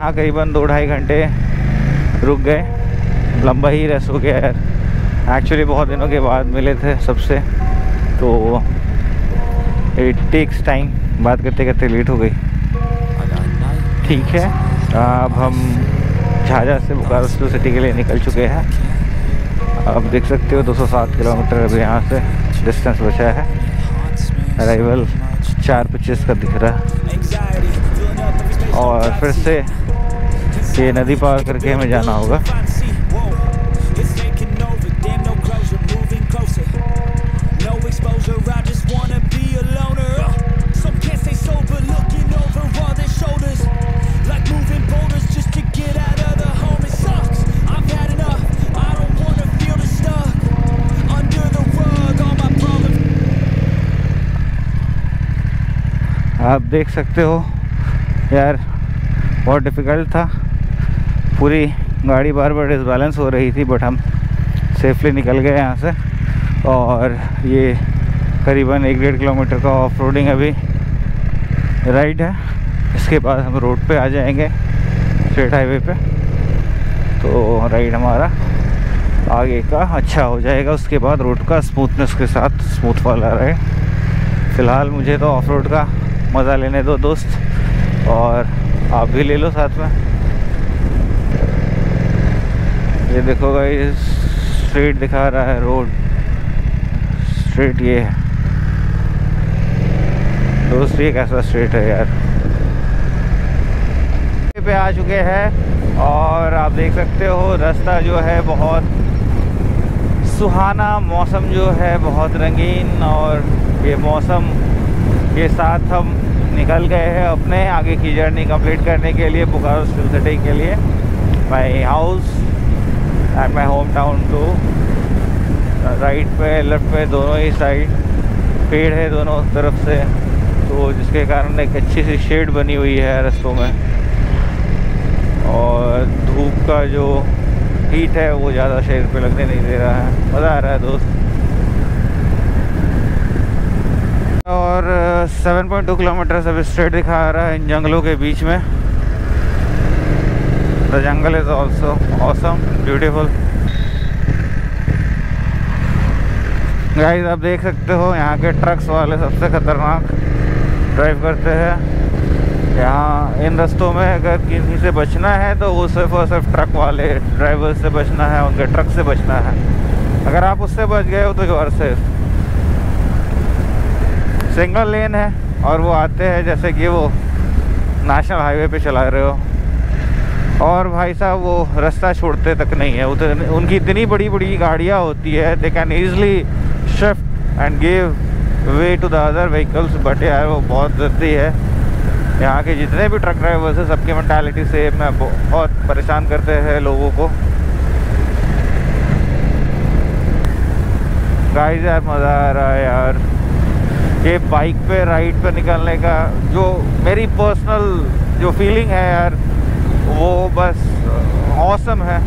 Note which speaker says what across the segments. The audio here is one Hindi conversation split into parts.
Speaker 1: हाँ करीबन दो ढाई घंटे रुक गए। लंबा ही रेस हो गया यार। एक्चुअली बहुत दिनों के बाद मिले थे सबसे। तो इट टेक्स टाइम बात करते करते लेट हो गई। ठीक है। अब हम झाझा से बोकारो बुकारो सिटी के लिए निकल चुके हैं। अब देख सकते हो 207 किलोमीटर अभी यहाँ से डिस्टेंस बचा है। अराइवल चार पच्चीस का दिख रहा है। और फिर से ये नदी पार करके हमें जाना होगा। आप देख सकते हो यार बहुत डिफ़िकल्ट था। पूरी गाड़ी बार बार डिसबैलेंस हो रही थी बट हम सेफली निकल गए यहाँ से। और ये करीबन एक डेढ़ किलोमीटर का ऑफ़ रोडिंग अभी राइड है। इसके बाद हम रोड पे आ जाएँगे स्ट्रेट हाईवे पे। तो राइड हमारा आगे का अच्छा हो जाएगा। उसके बाद रोड का स्मूथनेस के साथ स्मूथ वाला राइड फ़िलहाल मुझे तो ऑफ़ रोड का मज़ा लेने दो दोस्त, और आप भी ले लो साथ में। ये देखो भाई स्ट्रीट दिखा रहा है रोड स्ट्रीट ये है. दोस्त ये कैसा स्ट्रीट है यार. पे आ चुके हैं और आप देख सकते हो रास्ता जो है बहुत सुहाना मौसम जो है, बहुत रंगीन और ये मौसम के साथ हम निकल गए हैं अपने आगे की जर्नी कंप्लीट करने के लिए बुकारो सिटी के लिए. My house and my home town to right पे लेफ़्ट पे दोनों ही साइड पेड़ है दोनों तरफ़ से तो जिसके कारण एक अच्छी सी शेड बनी हुई है रस्तों में। और धूप का जो हीट है, वो ज़्यादा शरीर पे लगने नहीं दे रहा है। मज़ा आ रहा है दोस्त। और 7.2 किलोमीटर से स्ट्रेट दिखा रहा है इन जंगलों के बीच में। The jungle is also awesome beautiful guys आप देख सकते हो, यहाँ के ट्रक्स वाले सबसे ख़तरनाक ड्राइव करते हैं। यहाँ इन रस्तों में अगर किसी से बचना है तो वो सिर्फ़ और सिर्फ़ ट्रक वाले ड्राइवर से बचना है, उनके ट्रक से बचना है। अगर आप उससे बच गए हो तो आर सेफ़ सिंगल लेन है, और वो आते हैं, जैसे कि वो नेशनल हाईवे पे चला रहे हो। और भाई साहब, वो रास्ता छोड़ते तक नहीं है। उतने उनकी इतनी बड़ी बड़ी गाड़ियाँ होती है they can easily shift and give way to the other vehicles but यार वो बहुत जल्दी है। यहाँ के जितने भी ट्रक ड्राइवर्स हैं, सबकी मैंटालिटी से मैं बहुत परेशान करते हैं लोगों को। गाइस यार मज़ा आ रहा है यार। ये बाइक पे राइड पे निकलने का जो मेरी पर्सनल जो फीलिंग है यार वो बस ऑसम है.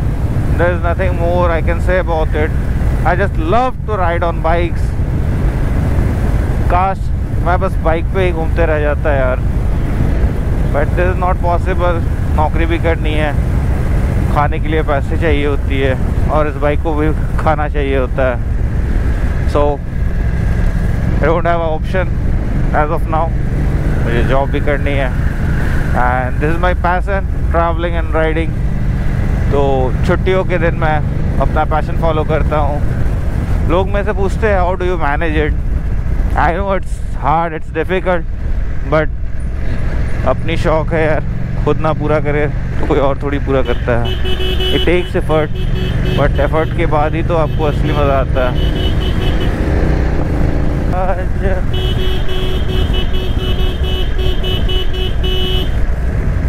Speaker 1: There is nothing more I can say about it I just love to ride on bikes काश मैं बस बाइक पे ही घूमते रह जाता यार. But this is not possible नौकरी भी करनी है. खाने के लिए पैसे चाहिए होती है. और इस बाइक को भी खाना चाहिए होता है. So I don't have option as of now मुझे जॉब भी करनी है. And this is my passion travelling and riding तो छुट्टियों के दिन मैं अपना पैशन फॉलो करता हूँ। लोग मेरे से पूछते हैं how do you manage it I know it's hard it's difficult but अपनी शौक है यार। खुद ना पूरा करे तो कोई और थोड़ी पूरा करता है। It takes effort but effort के बाद ही तो आपको असली मज़ा आता है।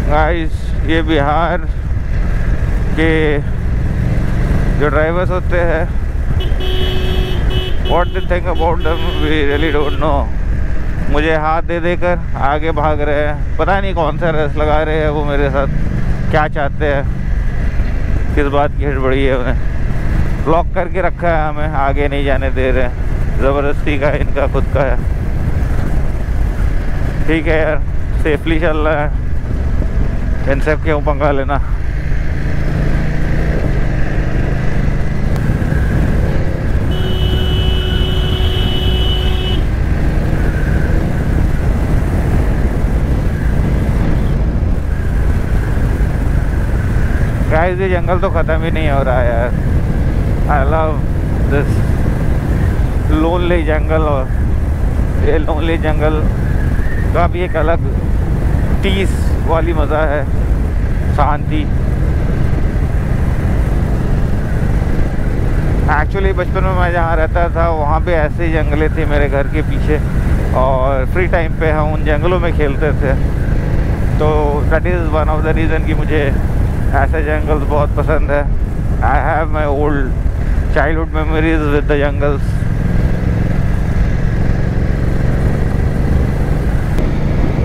Speaker 1: गाइस ये बिहार के जो ड्राइवर्स होते हैं what they think about them we really don't know मुझे हाथ दे देकर आगे भाग रहे हैं। पता नहीं कौन सा रेस लगा रहे हैं वो मेरे साथ। क्या चाहते हैं? किस बात की हड़बड़ी है उन्हें? ब्लॉक करके रखा है हमें, आगे नहीं जाने दे रहे हैं। ज़बरदस्ती का इनका खुद का है। ठीक है यार सेफली चल रहा है। इनसे क्यों पंगा लेना गाइस ये जंगल तो ख़त्म ही नहीं हो रहा है यार। I love this lonely jungle और ये लोनली जंगल का भी एक अलग पीस वाली मज़ा है, शांति। एक्चुअली बचपन में मैं जहाँ रहता था, वहाँ पे ऐसे जंगलें थे मेरे घर के पीछे और फ्री टाइम पे हम उन जंगलों में खेलते थे। तो that is one of the reason कि मुझे ऐसे जंगल्स बहुत पसंद है। I have my old childhood memories with the jungles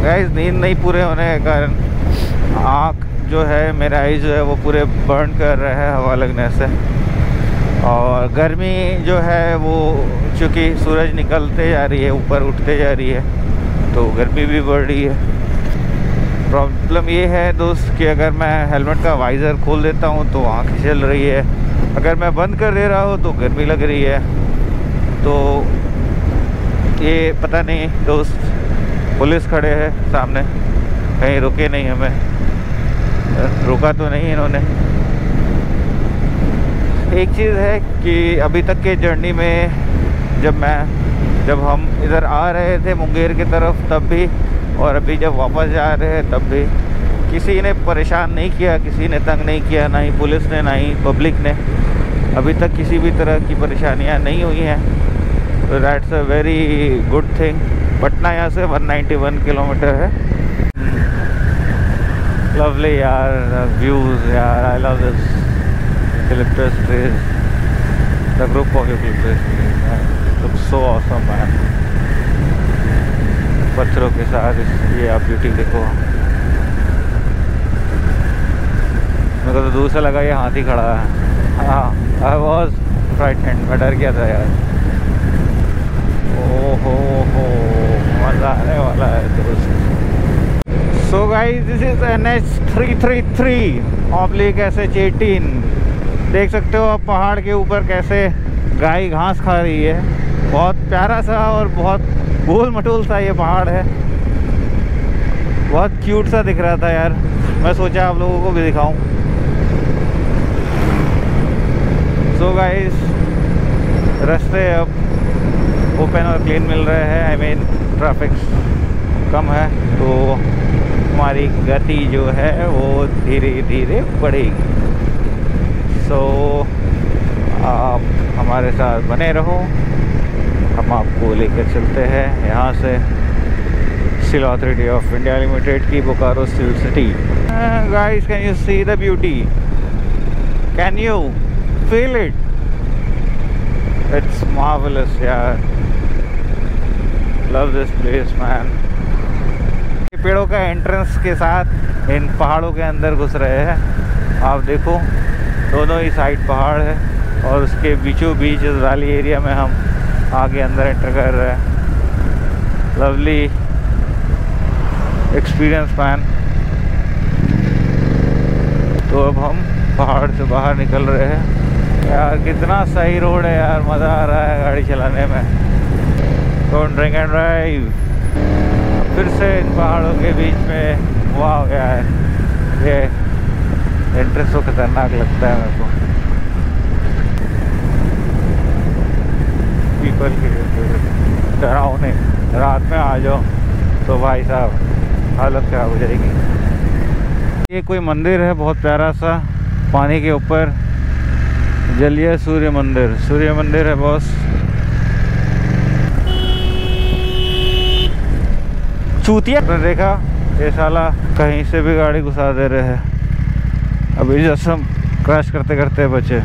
Speaker 1: guys नींद नहीं पूरे होने के कारण आँख जो है, मेरा आई जो है, वो पूरे बर्न कर रहे हैं हवा लगने से। और गर्मी जो है, वो चूँकि सूरज निकलते जा रही है, ऊपर उठते जा रही है तो गर्मी भी बढ़ रही है। प्रॉब्लम ये है दोस्त कि अगर मैं हेलमेट का वाइज़र खोल देता हूँ तो आँख चल रही है। अगर मैं बंद कर दे रहा हूँ तो गर्मी लग रही है। तो ये पता नहीं दोस्त पुलिस खड़े हैं सामने। कहीं रुके नहीं हमें। रुका तो नहीं इन्होंने। एक चीज़ है कि अभी तक के जर्नी में जब मैं, जब हम इधर आ रहे थे मुंगेर की तरफ़, तब भी, और अभी जब वापस जा रहे हैं, तब भी। किसी ने परेशान नहीं किया, किसी ने तंग नहीं किया, ना ही पुलिस ने, ना ही पब्लिक ने। अभी तक किसी भी तरह की परेशानियाँ नहीं हुई हैं। तो that's a very good thing Patna यहाँ से 191 किलोमीटर है। लवली यार व्यूज़ यार I love this trees the group of eucalyptus trees look so awesome man पत्थरों के साथ इस, ये आप ब्यूटी देखो। मेरे को तो दूर से लगा ये हाथी खड़ा है। हाँ आई वॉज़ फ्राइटेंड मैं डर गया था यार। ओहो हो। मज़ा आने वाला है दोस्त so guys this is N H three three three oblique S H eighteen देख सकते हो आप पहाड़ के ऊपर कैसे गाय घास खा रही है। बहुत प्यारा सा और बहुत गोल मटोल सा ये पहाड़ है। बहुत क्यूट सा दिख रहा था यार। मैं सोचा आप लोगों को भी दिखाऊँ। सो गाइस रास्ते अब ओपन और क्लीन मिल रहे हैं आई मीन ट्रैफ़िक कम है तो हमारी गति जो है वो धीरे धीरे बढ़ेगी। सो so, आप हमारे साथ बने रहो। हम आपको लेकर चलते हैं यहाँ से steel authority of India limited की Bokaro steel city. Guys can you see the beauty can you feel it it's marvellous यार। लव दिस प्लेस मैन पेड़ों का एंट्रेंस के साथ इन पहाड़ों के अंदर घुस रहे हैं। आप देखो, दोनों ही साइड पहाड़ है और उसके बीचों बीच इस वैली एरिया में हम आगे अंदर एंटर कर रहे हैं। लवली एक्सपीरियंस मैन तो अब हम पहाड़ से बाहर निकल रहे हैं। यार, कितना सही रोड है यार, मज़ा आ रहा है गाड़ी चलाने में। डोंट ड्रिंक एंड ड्राइव फिर से इन पहाड़ों के बीच में हुआ हो गया है। ये एंट्रेंस तो खतरनाक लगता है मेरे को। पीपल के डरावने। रात में आ जाओ तो भाई साहब, हालत ख़राब हो जाएगी। ये कोई मंदिर है बहुत प्यारा सा, पानी के ऊपर। जलिया सूर्य मंदिर। सूर्य मंदिर है बॉस। चूतिया। ने देखा, ये साला कहीं से भी गाड़ी घुसा दे रहे हैं। जैसे हम क्रैश करते करते बचे।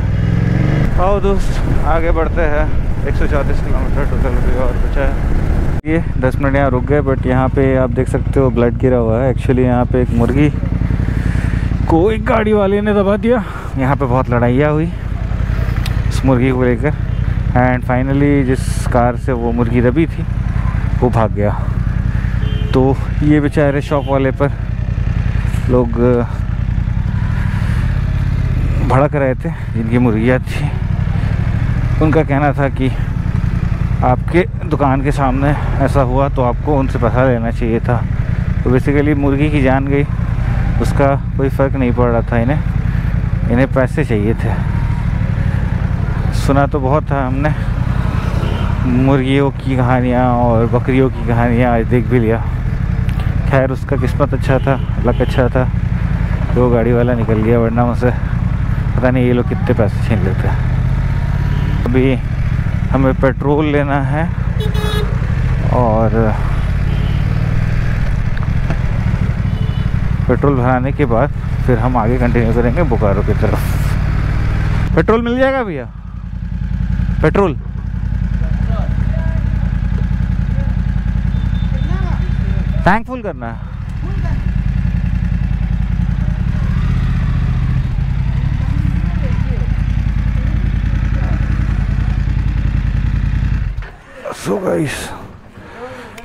Speaker 1: आओ दोस्त, आगे बढ़ते हैं। एक सौ चौंतीस किलोमीटर टोटल भी और बचा है। ये दस मिनट यहाँ रुक गए बट यहाँ पे आप देख सकते हो ब्लड गिरा हुआ है। एक्चुअली यहाँ पे एक मुर्गी को एक गाड़ी वाले ने दबा दिया। यहाँ पे बहुत लड़ाइयाँ हुई इस मुर्गी को लेकर। एंड फाइनली जिस कार से वो मुर्गी दबी थी, वो भाग गया। तो ये बेचारे शॉप वाले पर लोग भड़क रहे थे, जिनकी मुर्गियाँ थी। उनका कहना था कि आपके दुकान के सामने ऐसा हुआ तो आपको उनसे पैसा लेना चाहिए था। तो बेसिकली मुर्गी की जान गई, उसका कोई फ़र्क नहीं पड़ रहा था इन्हें। इन्हें पैसे चाहिए थे। सुना तो बहुत था हमने। मुर्गियों की कहानियाँ और बकरियों की कहानियाँ आज देख भी लिया। खैर, उसका किस्मत अच्छा था, लक अच्छा था। तो वो गाड़ी वाला निकल गया, वरना मुझसे पता नहीं ये लोग कितने पैसे छीन लेते हैं। अभी हमें पेट्रोल लेना है और पेट्रोल भराने के बाद फिर हम आगे कंटिन्यू करेंगे बोकारो की तरफ़। पेट्रोल मिल जाएगा भैया? पेट्रोल? टैंक फुल करना। है सो गाइस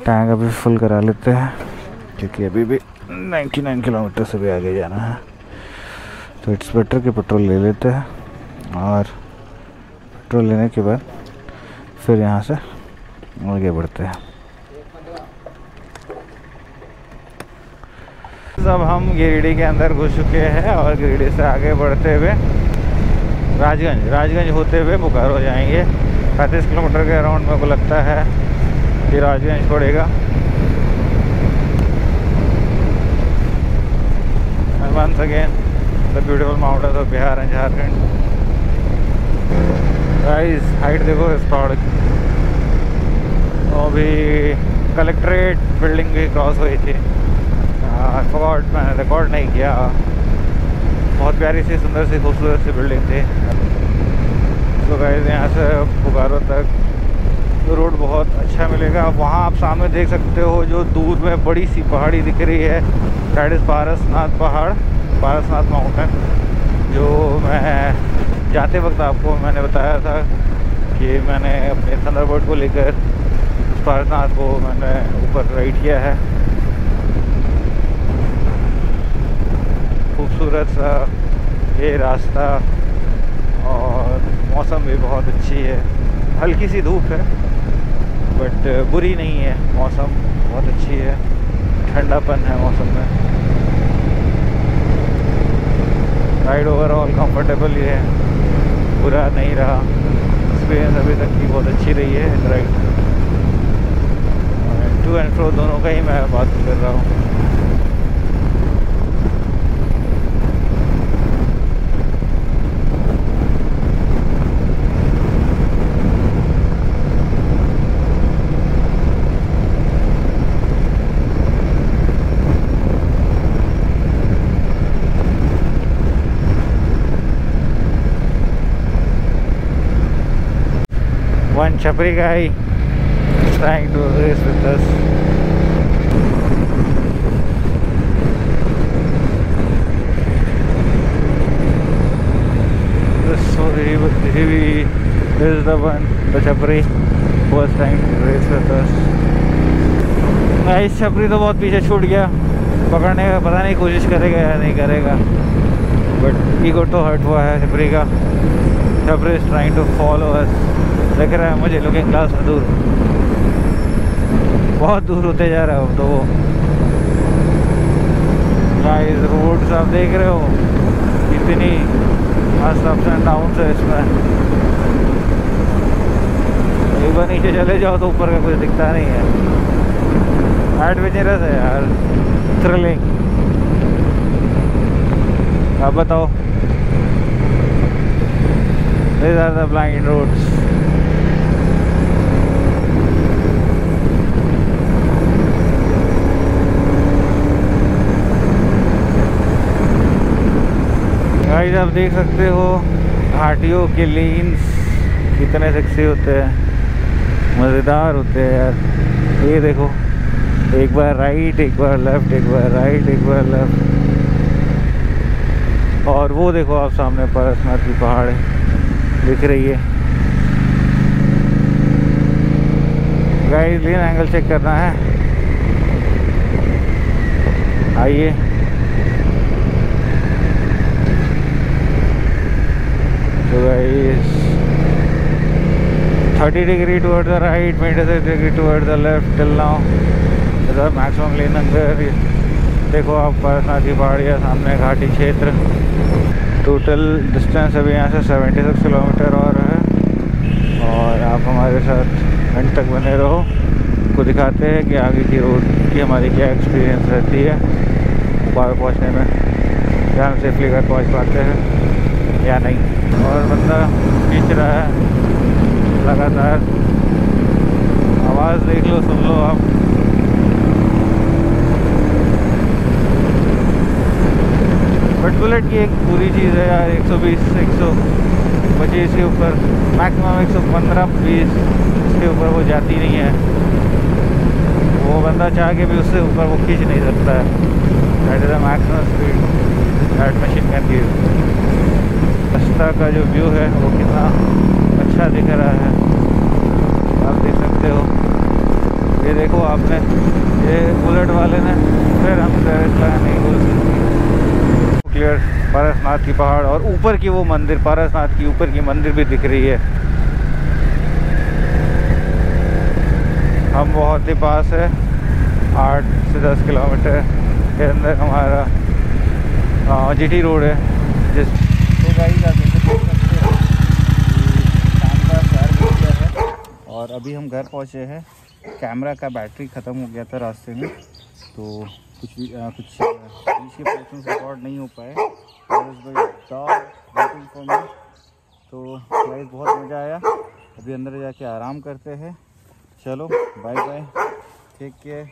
Speaker 1: टैंक अभी फुल करा लेते हैं, क्योंकि अभी भी 99 किलोमीटर से भी आगे जाना है। तो इट्स बेटर कि पेट्रोल ले लेते हैं, और पेट्रोल लेने के बाद फिर यहाँ से आगे बढ़ते हैं। अब हम गिरिडीह के अंदर घुस चुके हैं और गिरिडीह से आगे बढ़ते हुए राजगंज राजगंज होते हुए बोकारो जाएँगे। पैंतीस किलोमीटर के अराउंड मेरे को लगता है कि राजगंज पड़ेगा once again, the beautiful mountains of Bihar and Jharkhand. Guys height देखो इस पहाड़ की। अभी कलेक्ट्रेट बिल्डिंग भी क्रॉस हुई थी। फॉर्ट मैंने रिकॉर्ड नहीं किया। बहुत प्यारी सी, सुंदर सी, खूबसूरत सी बिल्डिंग थी। तो गाइज़ यहाँ से बोकारो तक रोड बहुत अच्छा मिलेगा। वहाँ आप सामने देख सकते हो जो दूर में बड़ी सी पहाड़ी दिख रही है। दैट इज़ पारसनाथ पहाड़ पारसनाथ माउंटेन जो मैं जाते वक्त आपको मैंने बताया था कि मैंने अपने थंडरबर्ड को लेकर उस पारसनाथ को मैंने ऊपर राइड किया है। खूबसूरत सा ये रास्ता और मौसम भी बहुत अच्छी है। हल्की सी धूप है बट बुरी नहीं है। मौसम बहुत अच्छी है। ठंडापन है मौसम में। राइड ओवरऑल कंफर्टेबल ही है। बुरा नहीं रहा। एक्सपीरियंस अभी तक की बहुत अच्छी रही है राइड टू एंड फ्रो दोनों का ही मैं बात कर रहा हूँ। Chapri guy trying to race with us. This so heavy. This is the one, the chapri was trying to race with us. इस छपरी तो बहुत पीछे छूट गया पकड़ने का पता नहीं कोशिश करेगा या नहीं करेगा बट ईगो तो हर्ट हुआ है छपरी का is trying to follow us दिख रहा है मुझे लुकिंग ग्लास में दूर। बहुत दूर होते जा रहा है तो वो। गाइस रोड्स आप देख रहे हो? कितनी मस्त अप्स एंड डाउन है इसमें। एक बार नीचे चले जाओ तो ऊपर का कुछ दिखता नहीं है। एडवेंचरस है यार। थ्रिलिंग आप बताओ। These are the blind roads. Guys आप देख सकते हो घाटियों के लेन्स कितने सेक्सी होते हैं, मज़ेदार होते हैं यार। ये देखो, एक बार राइट एक बार लेफ़्ट एक बार राइट एक बार लेफ़्ट और वो देखो आप सामने परसनाथ की पहाड़ दिख रही है। गाइस लीन एंगल चेक करना है। आइए। तो guys 30 degree the right metre thirty degree towards the left till now इधर मैक्सिमम लीन अंदर। देखो आप करसना की पहाड़ी है, सामने घाटी क्षेत्र। टोटल डिस्टेंस अभी यहाँ से 76 किलोमीटर और है। और आप हमारे साथ एंड तक बने रहो। को दिखाते हैं कि आगे की रोड की हमारी क्या एक्सपीरियंस रहती है। बाहर पहुँचने में। क्या हम सेफली घर पहुँच पाते हैं या नहीं। और बंदा खींच रहा है। लगातार। आवाज़ देख लो, सुन लो आप। बुलेट की एक पूरी चीज़ है यार 120 125 के ऊपर। मैक्सिमम 115 20 इसके ऊपर वो जाती नहीं है। वो बंदा चाह के भी उससे ऊपर वो खींच नहीं सकता है। That is the maximum speed that machine can give रास्ता का जो व्यू है, वो कितना अच्छा दिख रहा है। आप देख सकते हो। ये देखो आपने, ये बुलेट वाले ने फिर हम नहीं बोल सकते क्लियर पारसनाथ की पहाड़ और ऊपर की वो मंदिर, पारसनाथ की ऊपर की मंदिर भी दिख रही है। हम बहुत ही पास है, आठ से दस किलोमीटर के अंदर हमारा जीटी रोड है, जिस है और अभी हम घर पहुँचे हैं, कैमरा का बैटरी ख़त्म हो गया था रास्ते में तो कुछ भी आ, कुछ बीच के पोर्शन रिकॉर्ड नहीं हो पाए। तो गाइस बहुत मज़ा आया। अभी अंदर जाके आराम करते हैं। चलो बाय बाय ठीक केयर